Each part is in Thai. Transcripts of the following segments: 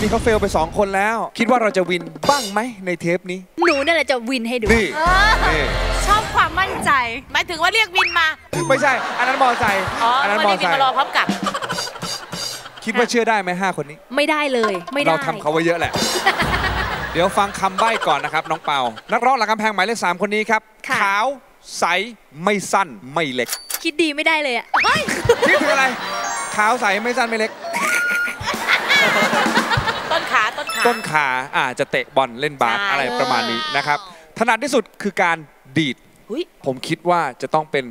นี่เขาเฟลไป 2 คนแล้ว คิดว่าเราจะวินบ้างไหมในเทปนี้ หนูนั่นแหละจะวินให้ดู นี่นี่ชอบความมั่นใจ หมายถึงว่าเรียกวินมา ไม่ใช่ อันนั้นมอไซค์อ๋ออันนั้นวันมอนี้วิไซนค์มารอพร้อมกับ คิดว่าเชื่อได้ไหมห้าคนนี้ ไม่ได้เลย ไม่ได้ เราทำเขาไว้เยอะแหละ เดี๋ยวฟังคำใบ้ก่อนนะครับ น้องเปา นักร้องหลังกำแพงหมายเลขสามคนนี้ครับ ค่ะ ขาวใสไม่สั้นไม่เล็ก คิดดีไม่ได้เลยอะนี่คืออะไร ขาวใสไม่สั้นไม่เล็กต้นขา ต้นขาต้นขาอาจจะเตะบอลเล่นบาสใช่อะไรประมาณนี้นะครับถนัดที่สุดคือการดีดหุ้ยผมคิดว่าจะต้องเป็น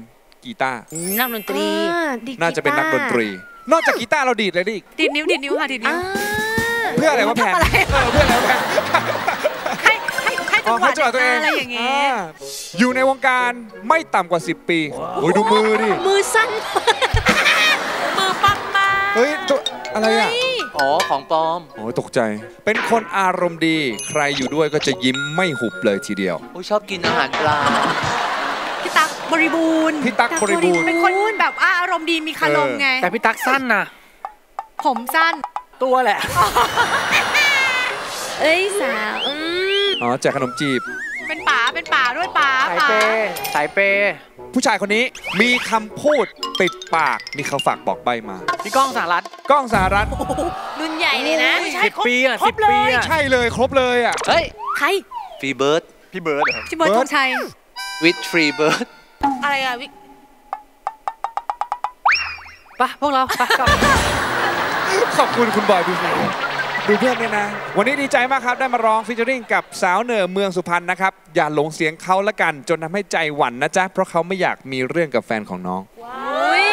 กีตาร์นักดนตรีอ่าดีดน่าจะเป็นนักดนตรี นอกจากกีตาร์เราดีดเลยดิดีดนิ้วดีดนิ้วค่ะดีดนิ้อ่าวเพื่ออะไรวะแพนทำอะไรเออเพื่ออะไรวะแพนให้ให้ให้จัอ๋องหวะให้จังหวะตัวเองอะไรอย่างงี้อ่าอยู่ในวงการไม่ต่ำกว่า 10 ปีโอ้ยดูมือดิมือสั้นมือปังมาเฮ้ยตัวอะไรอะ อ๋อ ของปลอม โอ้ยตกใจ เป็นคนอารมณ์ดี ใครอยู่ด้วยก็จะยิ้มไม่หุบเลยทีเดียว โอ้ยชอบกินอาหารปลา พี่ตั๊กบริบูรณ์พี่ตั๊กบริบูรณ์ เป็นคนแบบว่าอารมณ์ดีมีคารมไง แต่พี่ตั๊กสั้นนะ ผมสั้น ตัวแหละ เอ้ยสาวอืมอ๋อแจกขนมจีบ เป็นป๋าเป็นป๋าด้วยป๋าสายป๋าเปย์สายเปย์ผู้ชายคนนี้มีคำพูดติดปากนี่เขาฝากบอกใบมาพี่ก้องสารัตกล้องสหรัฐรุ่นใหญ่เลยนะไม่ใช่สิบครบปีอะครสิบบเลปียอะใช่เลยครบเลยอะเฮ้ยใครฟรีเบิร์ดพี่เบิร์ดเหรอชิเบิร์ดเบิธร์ดงชัยวิดฟรีเบิร์ดอะไรอะวิไปพวกเราไปกลับขอบคุณคุณบอยพี่ดู ดูเพื่อนเนี่ยนะ วันนี้ดีใจมากครับได้มาร้องฟิชเจอริงกับสาวเหนือเมืองสุพรรณนะครับ อย่าหลงเสียงเขาละกัน จนทำให้ใจหวั่นนะจ๊ะ เพราะเขาไม่อยากมีเรื่องกับแฟนของน้องอุ๊ย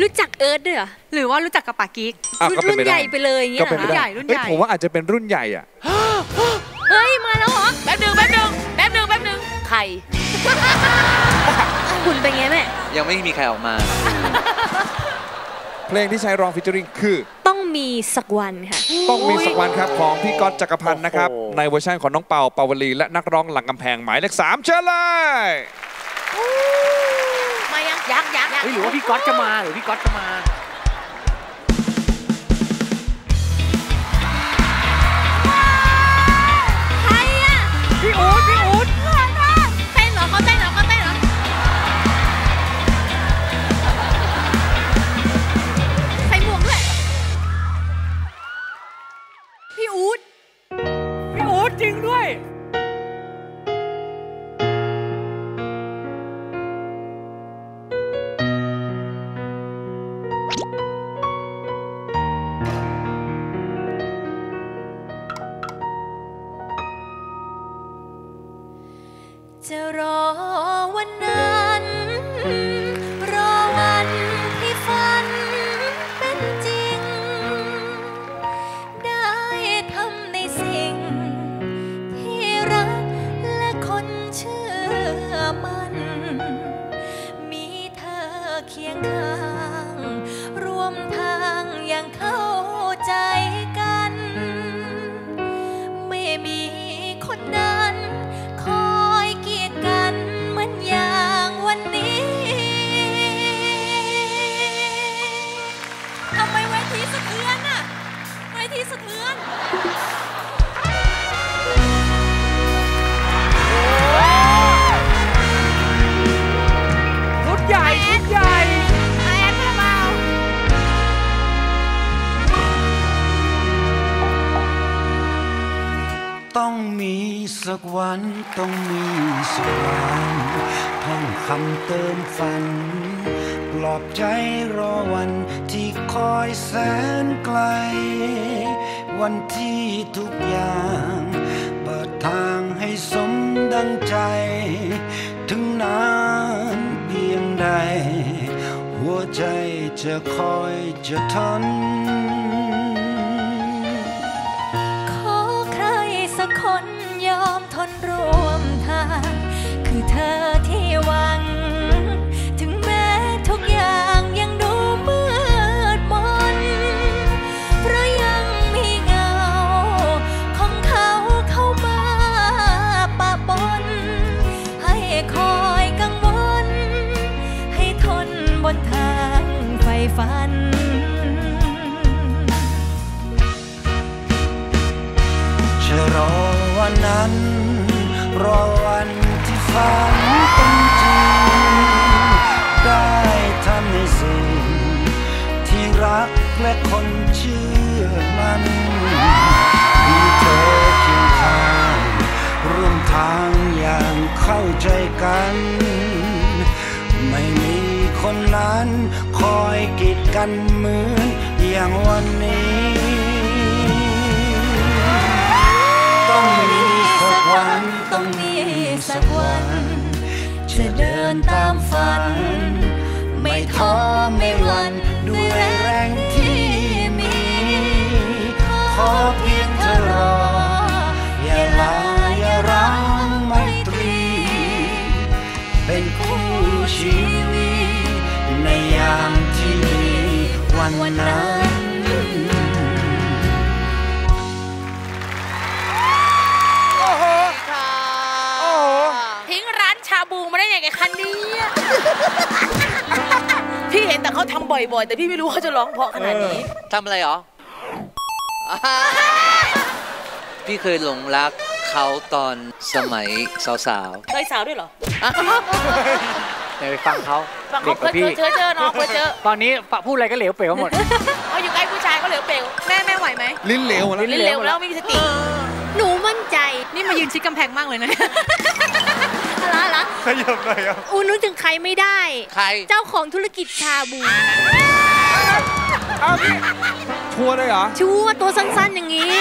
รู้จักเอิร์ธด้วยเหรอหรือว่ารู้จักกับปากิ๊กอ้าวก็เป็นรุ่ไปนได้ ใหญ่ไปเลยอย่างเงี้ก็ยเป็นไปเหรอได้ใหญ่รุ่นเฮ้ยใหญ่ผมว่าอาจจะเป็นรุ่นใหญ่อะเฮ้ยมาแล้วเหรอแป๊บหนึงแป๊บหนึงแป๊บหนึงแป๊บหนึงไข่คุณเป็นไงแม่ยังไม่มีใครออกมา เพลงที่ใช้ร้อง featuring คือ ต้องมีสักวันค่ะ ต้องมีสักวันครับของพี่ก๊อตจักรพันธ์นะครับ ในเวอร์ชันของน้องเปาเปาวลี และนักร้องหลังกำแพงหมายเลขสามเชิญเลยมายังยักษ์ยักษ์ยักษ์เฮ้ยหรือว่าพี่ก๊อตจะมาหรือพี่ก๊อตจะมา วันนั้น เทือนรุ่นใหญ่รุ่นใหญ่แอนมาเมาต้องมีสักวันต้องมีสักวันท่องคำเติมฝัน ปลอบใจรอวันที่คอยแสนไกล วันที่ทุกอย่างเปิดทางให้สมดังใจ ถึงนานเพียงใด หัวใจจะคอยจะทน รอวันนั้น รอวันที่ฝันเป็นจริง ได้ทำในสิ่ง ที่รักและคนเชื่อมันมีเธอเคียงข้างร่วมทางอย่างเข้าใจกัน ไม่มีคนนั้นคอยกีดกันเหมือนอย่างวันนี้ สักวันต้องมีสักวัน จะเดินตามฝัน ไม่ท้อไม่หวันด้วยแรงที่มี ขอเพียงเธอรอ อย่าลาอย่าร้างไมตรี เป็นคู่ชีวิตในยามที่มีวันนั้น พี่เห็นแต่เขาทำบ่อยๆ แต่พี่ไม่รู้เขาจะร้องเพราะขนาดนี้ ทำอะไรหรอพี่เคยหลงรักเขาตอนสมัยสาวเคยสาวด้วยเหรอเดี๋ยวไปฟังเขาฟังเด็เขากกว่าพี่เคยเจอน้องเคยเจอตอนนี้พูดอะไรก็เหลวเป๋วหมดเขาอยู่ใกล้ผู้ชายเขาเหลวเปลวแม่แม่ไหวไหม ลิ้นเหลวหมดแล้วลิ้นเร็วแล้วไม่มีสติ หนูมั่นใจ นี่มายืนชิดกำแพงมากเลยนะอะไรละ ขยับหน่อยอะอูนึกถึงใครไม่ได้ๆใคร เจ้าของธุรกิจชาบู เอาพี่ชัวร์เลยเหรอชูว่าตัวสั้นๆอย่างนี้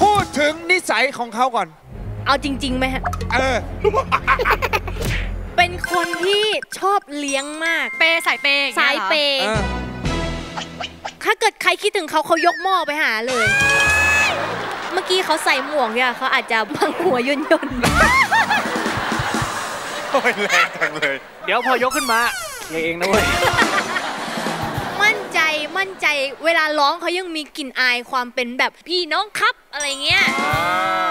พูดถึงนิสัยของเขาก่อน เอาจริงๆไหมฮะ เออ เป็นคนที่ชอบเลี้ยงมาก เปย์สายเปย์องสางี้ยหรอเปย์เออ ถ้าเกิดใครคิดถึงเขาเขายกหม้อไปหาเลย เมื่อกี้เขาใส่หมวกเนี่ยเขาอาจจะบังหัวย่นย่นโอ้ยแรงจังเลย เดี๋ยวพอยกขึ้นมาเคลียร์เองนะเว้ยๆมั่นใจมั่นใจเวลาร้องเขายังมีกลิ่นอายความเป็นแบบพี่น้องครับอะไรเงี้ย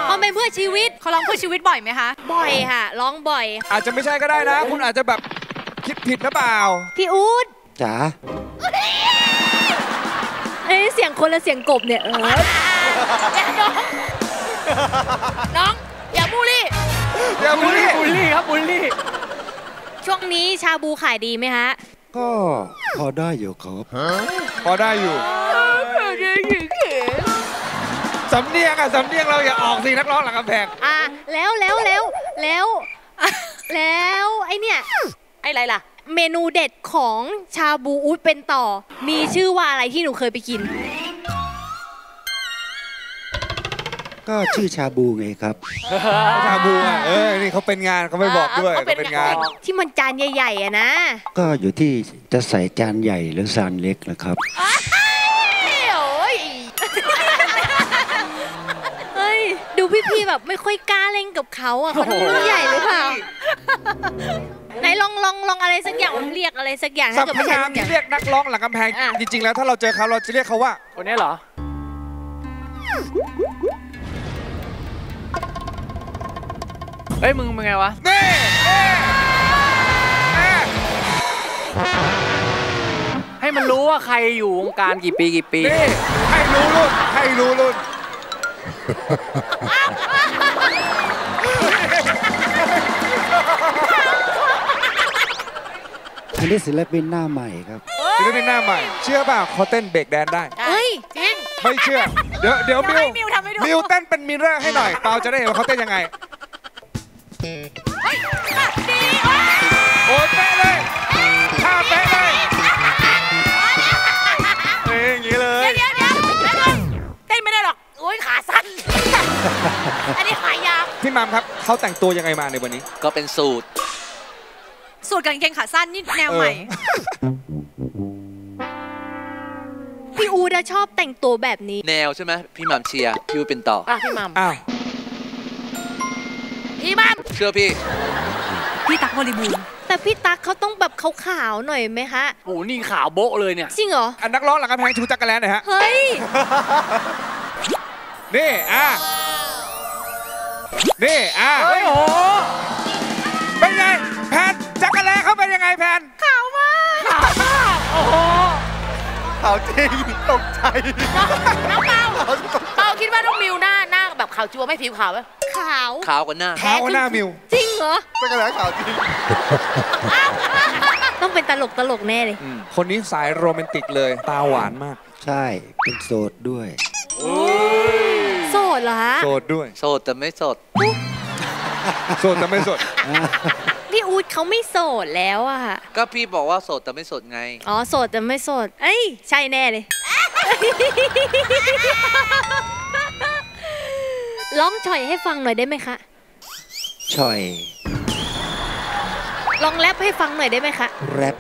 เขาเป็นเพื่อชีวิตเขาร้องเพื่อชีวิตบ่อยไหมคะ บ่อยค่ะ ร้องบ่อย อาจจะไม่ใช่ก็ได้นะ คุณอาจจะแบบคิดผิดหรือเปล่า พี่อู๊ดจ๋าเอ้ยเสียงคนละเสียงกบเนี่ยเออ น้อง อย่าบูลลี่ อย่าบูลลี่บุลลี่ครับบุลลี่ ช่วงนี้ชาบูขายดีไหมฮะ ก็พอได้อยู่ครับพอได้อยู่สำเนียงอะสำเนียงเราอย่าออกสินักร้องหลังกำแพงอะแล้วแล้วแล้วแล้วแล้วไอเนี่ยไอ้ไรล่ะ เมนูเด็ดของชาบูอูดเป็นต่อ มีชื่อว่าอะไรที่หนูเคยไปกิน ก็ชื่อชาบูไงครับชาบูอะเออนี่เขาเป็นงานเขาไม่บอกด้วยเขาเขาเป็นเป็นงานงาน ที่มันจานใหญ่ๆอะนะ ก็อยู่ที่จะใส่จานใหญ่หรือจานเล็กนะครับโอ้ยเฮ้ยดูพี่ๆแบบไม่ค่อยกล้าเล่นกับเขาอะเขาต้องรุ่นใหญ่หรือเปล่าไหนลองลองลองอะไรสักอย่างเรียกอะไรสักอย่างสัถ้าพเกิดพไม่ใช่นามสักอย่างที่เรียกนักร้องหลังกำแพงอะจริงๆแล้วถ้าเราเจอเขาเราจะเรียกเขาว่าคนนี้เหรอ เฮ้ยมึงเป็นไงวะเน่เน่เน่ให้มันรู้ว่าใครอยู่วงการกี่ปีกี่ปีนี่ให้รู้รุ่นให้รู้รุ่นอันนี้ศิลปินหน้าใหม่ครับศิลปินหน้าใหม่ เชื่อเปล่าเขาเต้นเบรกแดนได้ เฮ้ยจริงไม่เชื่อ เดี๋ยวเดี๋ยวมิวให้มิวทำให้ดูมิวเต้นเป็นมิเรอร์ให้หน่อยเปาจะได้เห็นว่าเขาเต้นยังไง โอ้ยเป๊ะเลยท่าเป๊ะเลยเอ้ยอย่างนี้เลยเดี๋ยวเดี๋ยวเดี๋ยวเต้นไม่ได้หรอกโอ้ยขาสั้น อันนี้ขายาวพี่มัมครับเขาแต่งตัวยังไงมาในวันนี้ ก็เป็นสูตร สูตรกางเกงขาสั้นนี่แนวใหม่ พี่อูดอะชอบแต่งตัวแบบนี้ แนวใช่ไหมพี่หมัมเชียร์พี่เป็นต่อ อะพี่มัม อ้าว พี่มัมเชื่อพี่ พี่ตั๊กบริบูรณ์แต่พี่ตั๊กเขาต้องแบบขาวๆหน่อยไหมคะโอ้โหนี่ขาวโบ๊ะเลยเนี่ย จริงเหรอ อันนักร้องหลังกำแพงชูจักรแลนหน่อยฮะ เฮ้ย นี่ อะ นี่ อะเฮ้ยโอ้โหเป็นไง แพนจักรแลเขาเป็นยังไงแพนโอ้โหขาวจริงตกใจน้องเปาเปาคิดว่าน้องมิวหน้าหน้าแบบขาวจัวไม่ผิวขาวไหม ขาวขาวกว่าหน้าขาวกว่าหน้ามิว จริงเหรอจักรแลขาวจริงต้องเป็นตลกตลกแน่เลยอืมคนนี้สายโรแมนติกเลย ตาหวานมาก ใช่ เป็นโสดด้วยโสดเหรอฮะโสดด้วย โสดแต่ไม่สดโสดแต่ไม่โสดพี่อูดเขาไม่โสดแล้วอะก็พี่บอกว่าโสดแต่ไม่สดไง อ๋อโสดแต่ไม่โสด เอ้ย ใช่แน่เลย ร้องฉ่อยให้ฟังหน่อยได้ไหมคะช่อยลองแรปให้ฟังหน่อยได้ไหมคะแรป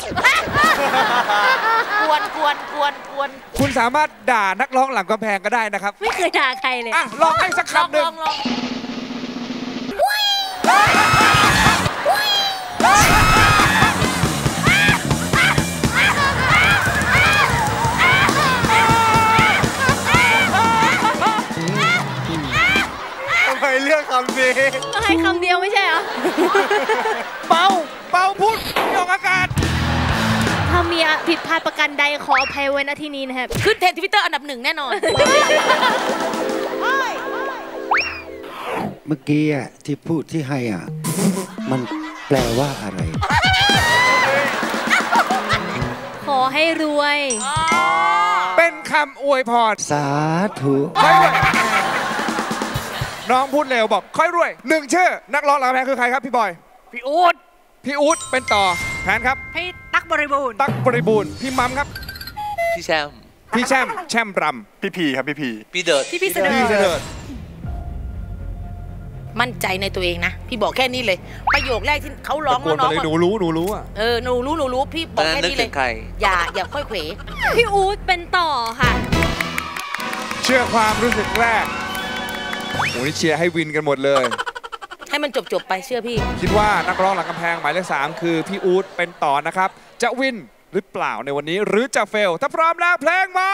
กวนกวนกวนกวนคุณสามารถด่านักร้องหลังกำแพงก็ได้นะครับ ไม่เคยด่าใครเลยอะลองให้สักลองคำหนึ่ลงองลอง คำนี้ให้คำเดียวไม่ใช่เหรอเบาเบาพูดไม่ออกอากาศ ถ้ามีผิดพลาดประการใดขออภัยไว้ณที่นี้นะครับ ขึ้นเทรนด์ทวิตเตอร์อันดับหนึ่งแน่นอน เมื่อกี้อะที่พูดที่ให้อะ มันแปลว่าอะไร ขอให้รวย เป็นคำอวยพร สาธุค่อยรวย น้องพูดเร็วบอกค่อยรวยหนึ่งชื่อ นักร้องหลังกำแพงคือใครครับพี่บอย พี่อูดพี่อู๊ดเป็นต่อแผนครับ พี่ตั๊กบริบูรณ์ ตั๊กบริบูรณ์พี่มัมครับ พี่แชมป์พี่แช่มแช่มรพี่พีครับพี่พีพี่เดิร์ดพี่พี่เสนำอพี่เสดิร์ดมั่นใจในตัวเองนะ พี่บอกแค่นี้เลย ประโยคแรกที่เขาร้องตะโกแล้วนน้มาองเลยหนูอะรู้หนูรู้อะเออหนูรู้หนูรู้พี่ตบออนกนั้นแค่นึกนี้เลถึยงใครอย่าอย่าค่อยเขวพี่อู๊ดเป็นต่อค่ะ เชื่อความรู้สึกแรก โอ้นี่เชียร์ให้วินกันหมดเลย ให้มันจบจบๆไปเชื่อพี่ คิดว่านักร้องหลังกำแพงหมายเลขสามคือพี่อู๊ดเป็นต่อนะครับ จะวินหรือเปล่าในวันนี้หรือจะเฟล ถ้าพร้อมแล้วเพลงมา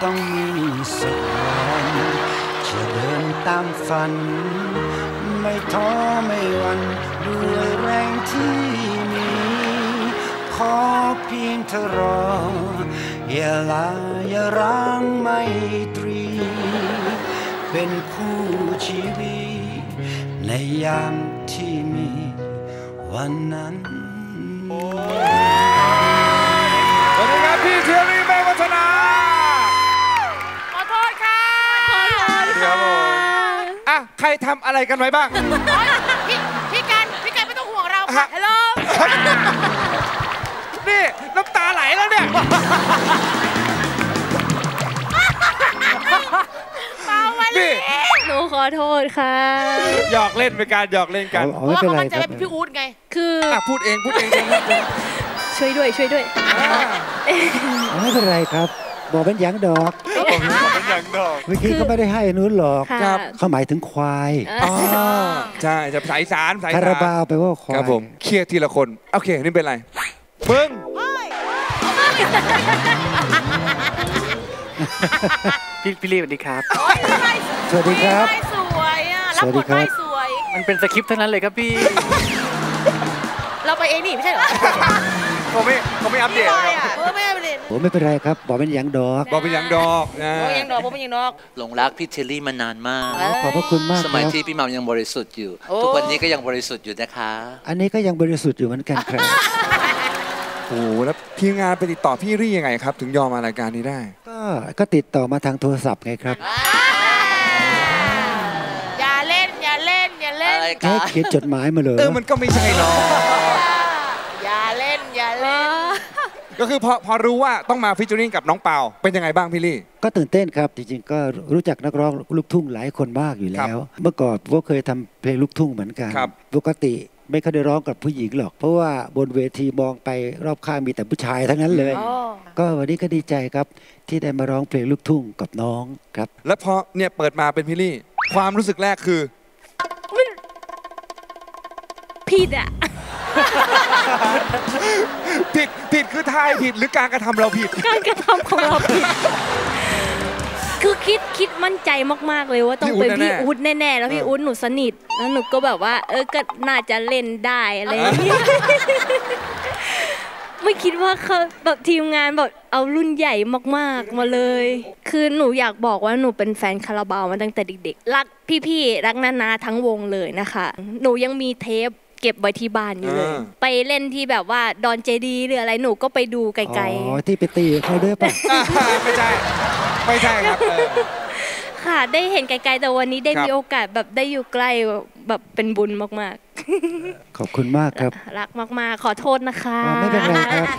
ต้องมีสักวันจะเดินตามฝัน ไม่ท้อไม่หวันด้วยแรงที่มี ขอเพียงเธอรอ อย่าลาอย่าร้างไม่ตรี เป็นคู่ชีวิตในยามที่มีวันนั้น ครทำอะไรกันไว้บ้าง พี่พี่กันพี่กันไม่ต้องห่วงเราค่ะฮะฮัลโหลนี่น้ำตาไหลแล้วเนี่ยนี่หนูขอโทษค่ะ หยอกเล่นเป็นการหยอกเล่นกันเอาเพเอาราะไม่ว่าเป็นเขาไรมั่นใจครัว่าบพี่อู๊ดไง คืออะพูดเองพูดเองเองพูดเองช่วยด้วยช่วยด้วยเอาไม่เป็นไรครับบอกเป็นอย่างดอกเป็น อย่างดอกเมื่อกี้ก็ไม่ได้ให้นู้นหรอกค่ะครับเขาหมายถึงควายอ๋อใช่จะสายสารสายคาสารราบาวไปลว่าควายครับผมเครียดทีละคน โอเค นี่เป็นไรมึงพี่พี่ลีสวัสดีครับ สวัสดีครับ ไม่สวยอะรับบทสวัสดีครับไม่สวย มันเป็นสคริปต์ทั้งนั้นเลยครับพี่ เราไปเองนี่ไม่ใช่เหรอ เขาไม่เขาไม่อัปเดตพี่บอยครับอะเออไม่อัปเดตผมไม่เป็นไรครับบอกเป็นอย่างดอกบอกเป็นหยังดอกนะโอ้ยยังดอกผมเป็นยังดอกหลงรักพี่เทลลี่มานานมากเอ้ยขอบพระคุณมากสคมัยรับที่พี่หมัมยังบริสุทธิ์อยู่โอ้ทุกวันนี้ก็ยังบริสุทธิ์อยู่นะคะ อันนี้ก็ยังบริสุทธิ์อยู่เหมือนกันครับโอ้โหแล้วทีมงานไปติดต่อพี่รี่ยังไงครับ ถึงยอมมารายการนี้ได้ ก็ก็ติดต่อมาทางโทรศัพท์ไงครับอย่าเล่นอย่าเล่นอย่าเล่นอะไรให้คะเขียนจดหมายมาเลยเออมันก็ไม่ใช่หรอก อย่าเล่น อย่าเล่น ก็คือพอพอรู้ว่าต้องมาฟิชเจอริงกับน้องเปาเป็นยังไงบ้างพี่ลี่ ก็ตื่นเต้นครับ จริงๆ ก็รู้จักนักร้องลูกทุ่งหลายคนมากอยู่แล้ว เมื่อก่อนผมก็เคยทำเพลงลูกทุ่งเหมือนกัน ครับ ปกติไม่เคอยได้ร้องกับผู้หญิงหรอก เพราะว่าบนเวทีมองไปรอบข้างมีแต่ผู้ชายทั้งนั้นเลยก็วันนี้ก็ดีใจครับ ที่ได้มาร้องเพลงลูกทุ่งกับน้องครับ แล้วพอเนี่ยเปิดมาเป็นพี่ลี่ ความรู้สึกแรกคือ ผิดอะ ผิดผิดคือทายผิดหรือการกระทำเราผิด การกระทำของเราผิด คือคิดคิดมั่นใจมากๆเลยว่าต้องเป็นพี่พี่อุ๊อุ๊ดดแน่ๆแน่ๆ แล้วพี่เอออุ๊ดหนูสนิท แล้วหนูก็แบบว่า เออ ก็น่าจะเล่นได้อะไรอย่างเงี้ยไม่คิดว่าเขาแบบทีมงานแบบเอารุ่นใหญ่มากๆมาเลย คือหนูอยากบอกว่าหนูเป็นแฟนคาราบาวมาตั้งแต่เด็กๆ รักพี่ๆ รักนานาทั้งวงเลยนะคะ หนูยังมีเทป เก็บไว้ที่บ้านอยู่เลยอ่าไปเล่นที่แบบว่าดอนเจดีหรืออะไรหนูก็ไปดูไกอ๋ลอที่ไปตีเขาด้วยป่ะไม่ใช่ไม่ใช่ครับเออๆค่ะได้เห็นไกลๆแต่วันนี้ได้ครับมีโอกาสแบบได้อยู่ใกล้แบบเป็นบุญมากขอบคุณมากครับๆรักมากๆ ขอโทษนะคะอ๋อไม่เป็นไรครับ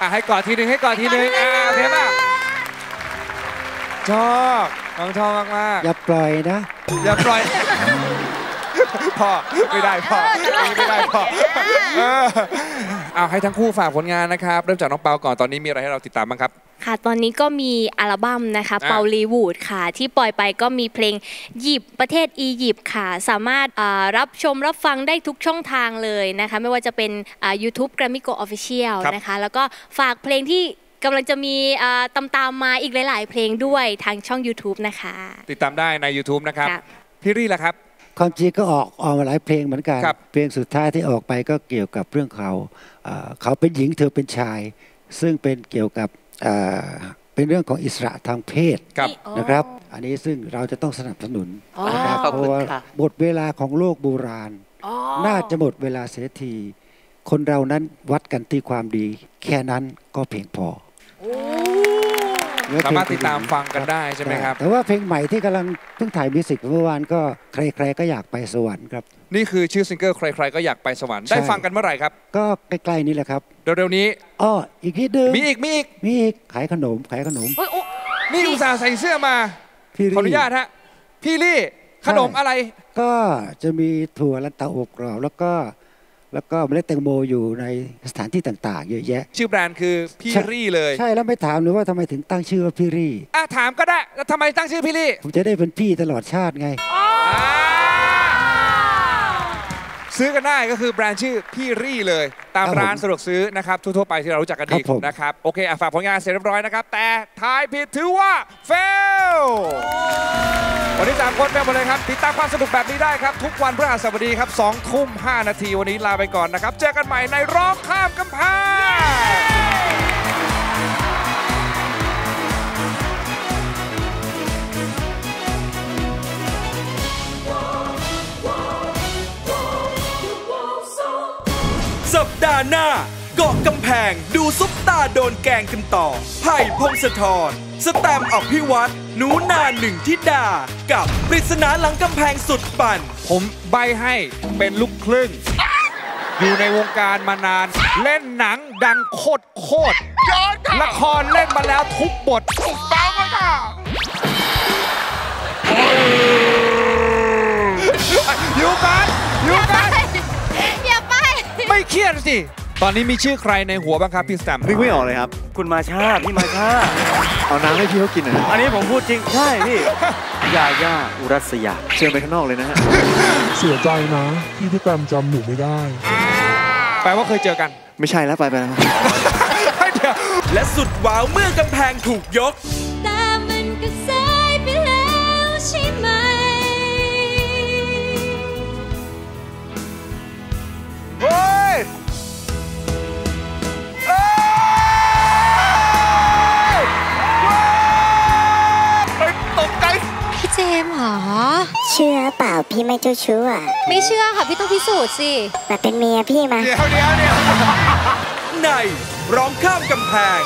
อะให้กอดทีหนึ่งให้กอดทีหนึ่งอ่าโอเคป่ะชอบน้องชอบมากอย่าปล่อยนะๆอย่าปล่อย พ่อไม่ได้พ่ออย่างนี้ไม่ได้พ่อเออเอาให้ทั้งคู่ฝากผลงานนะครับ เริ่มจากน้องเปาก่อนตอนนี้มีอะไรให้เราติดตามบ้างครับ ค่ะ ตอนนี้ก็มีอัลบั้มนะคะอะเปาลีวูดค่ะ ที่ปล่อยไปก็มีเพลงหยิบประเทศอียิปต์ค่ะ สามารถอ่ารับชมรับฟังได้ทุกช่องทางเลยนะคะ ไม่ว่าจะเป็นอ่า YouTube Grammy Go Official ครับ นะคะ แล้วก็ฝากเพลงที่กำลังจะมีอ่าตามตามๆมาอีกหลาย ๆ เพลงด้วยทางช่อง YouTube นะคะ ติดตามได้ใน YouTube นะครับ ครับ พี่รี่ล่ะครับ ความจริงก็ออกออกมาหลายเพลงเหมือนกันครับเพลงสุดท้ายที่ออกไปก็เกี่ยวกับเรื่องเขาเอ่อเขาเป็นหญิงเธอเป็นชาย ซึ่งเป็นเกี่ยวกับเอ่อเป็นเรื่องของอิสระทางเพศครับนะครับ อันนี้ซึ่งเราจะต้องสนับสนุนอ๋อนะครับขอบเพคุณราะว่าค่ะหมดเวลาของโลกโบราณอ๋อน่าจะหมดเวลาเสียที คนเรานั้นวัดกันที่ความดี แค่นั้นก็เพียงพอเนื้อเพ สาลงมารถติดตามฟังกันได้ใช่ไหมครับ แต่ว่าเพลงใหม่ที่กำลังเพิ่งถ่ายมิวสิกเมื่อวานก็ใครๆก็อยากไปสวรรค์ครับ นี่คือชื่อซิงเกิลใครๆก็อยากไปสวรรค์ใช่ได้ฟังกันเมื่อไหร่ครับ ก็ใกล้ๆนี่แหละครับ เร็วๆนี้อ้ออีกนิดนึงมีอีกมีอีกมีอีกขายขนมขายขนมโอ้ยโอ้นี่อุตส่าห์ใส่เสื้อมาพี่ขออนุญาตฮะพี่ลี่ขนมอะไร ก็จะมีถั่วลันเตาอบกรอบแล้วก็ แล้วก็เมล็ดแตงโมอยู่ในสถานที่ต่าง ๆ เยอะแยะ ชื่อแบรนด์คือพี่ใช่รี่เลยใช่แล้วไม่ถามหรือว่าทำไมถึงตั้งชื่อว่าพี่รี่อะถามก็ได้แล้วทำไมตั้งชื่อพี่ลี่ผมจะได้เป็นพี่ตลอดชาติไงอ่าซื้อกันได้ก็คือแบรนด์ชื่อพี่รี่เลย ตามครับผมร้านสะดวกซื้อนะครับทั่วๆไปที่เรารู้จักกันดีครับผม นะครับโอเคอะฝากผลงานเสร็จเรียบร้อยนะครับ แต่ทายผิดถือว่าเฟล วันนี้สามคนเป็นหมดเลยครับ ติดตามความสนุกแบบนี้ได้ครับ ทุกวันพฤหัสบดีครับ2ทุ่ม5นาทีวันนี้ลาไปก่อนนะครับ เจอกันใหม่ในร้องข้ามกำแพงสัปดาห์หน้า เกาะกำแพงดูซุปตาโดนแกงกันต่อ ไผ่พงศธร สแตมป์อภิวัตหนูนาหนึ่งทิดา กับปริศนาหลังกำแพงสุดปั่น ผมใบให้เป็นลูกครึ่ง อยู่ในวงการมานาน เล่นหนังดังโคตรโคตรละครเล่นมาแล้วทุกบทถูกต้องค่ะอยู่กันอยู่กันอย่าไป ไม่เครียดสิ ตอนนี้มีชื่อใครในหัวบ้างครับพี่สแตมป์นึกไม่ออกเลยครับ คุณมาชาพี่มาชา เอาน้ำให้พี่เขากินหน่อยนะอันนี้ผมพูดจริงใช่พี่ยาย่าอุรัสยาเชิญไปข้างนอกเลยนะฮะเสียใจนะที่พี่แตมจำหนูไม่ได้ แปลว่าเคยเจอกัน ไม่ใช่แล้วไปไปแล้วเดี๋ยวและสุดว้าวเมื่อกำแพงถูกยกแต่มันก็สายไปแล้วใช่ไหมเชื่อเปล่าพี่ไม่เจ้าชู้อะไม่เชื่อค่ะพี่ต้องพิสูจน์สิมาเป็นเมียพี่มา เดี๋ยวเดี๋ยวเดี๋ยวในร้องข้ามกำแพง